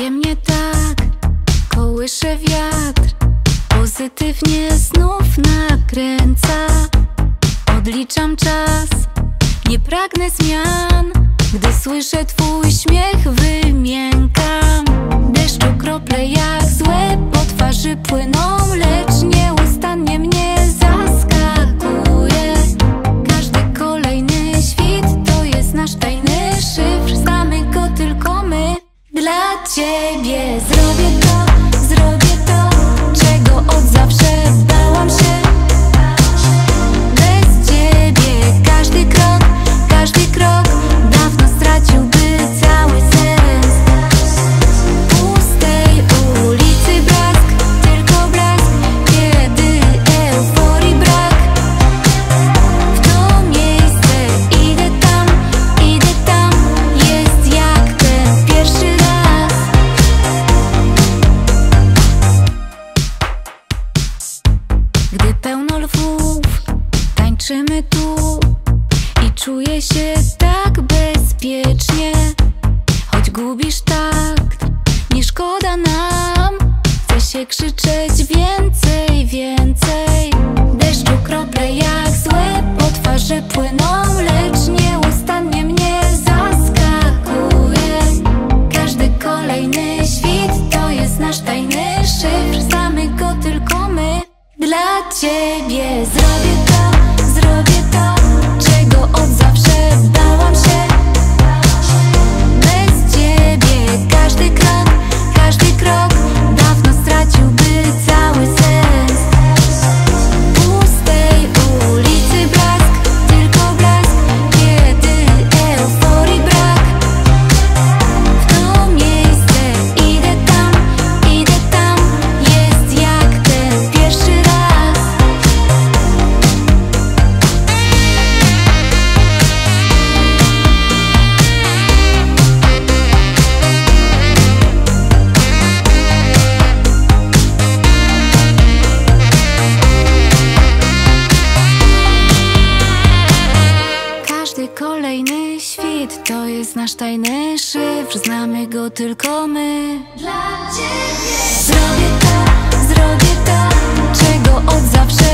Przyjemnie tak, kołysze wiatr Pozytywnie znów nakręca. Odliczam czas, nie pragnę zmian Gdy słyszę twój śmiech wymiękam. Deszczu krople jak złe po twarzy płyną ciebie zrobię Gdy pełno lwów, tańczymy tu i czuję się tak bezpiecznie. Choć gubisz takt, nie szkoda nam. Chce się krzyczeć więcej, więcej. Deszczu krople jak złe po twarzy płyną, lecz ciebie zrobię kolejny świt to jest nasz tajny szyfr, znamy go tylko my. Zrobię to, zrobię to, czego od zawsze